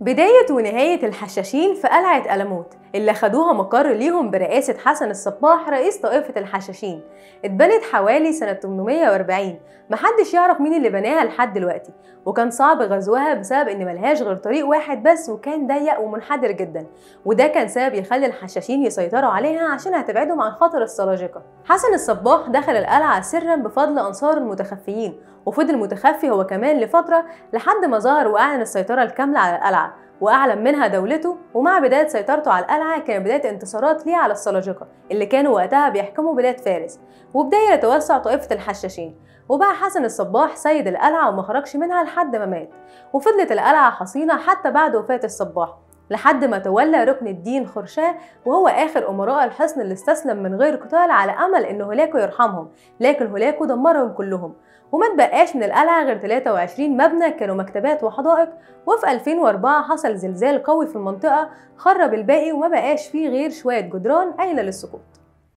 بداية ونهاية الحشاشين في قلعة ألموت اللي خدوها مقر ليهم برئاسة حسن الصباح رئيس طائفة الحشاشين. اتبنت حوالي سنة 840 محدش يعرف مين اللي بناها لحد دلوقتي. وكان صعب غزوها بسبب إن ملهاش غير طريق واحد بس وكان ضيق ومنحدر جدا. وده كان سبب يخلي الحشاشين يسيطروا عليها عشان هتبعدهم عن خطر السلاجقة. حسن الصباح دخل القلعة سرا بفضل أنصار المتخفيين. وفضل متخفي هو كمان لفترة لحد ما ظهر وأعلن السيطرة الكاملة على القلعة. وأعلن منها دولته ومع بداية سيطرته على القلعة كان بداية انتصارات ليه على السلاجقة اللي كانوا وقتها بيحكموا بلاد فارس وبداية لتوسع طائفة الحشاشين. وبقى حسن الصباح سيد القلعة وما خرجش منها لحد ما مات وفضلت القلعة حصينة حتى بعد وفاة الصباح. لحد ما تولى ركن الدين خرشاه وهو آخر أمراء الحصن اللي استسلم من غير قتال على أمل إن هولاكو يرحمهم لكن هولاكو دمرهم كلهم. وما تبقاش من القلعة غير 23 مبنى كانوا مكتبات وحدائق وفي 2004 حصل زلزال قوي في المنطقة خرب الباقي وما بقاش فيه غير شوية جدران قايلة للسقوط.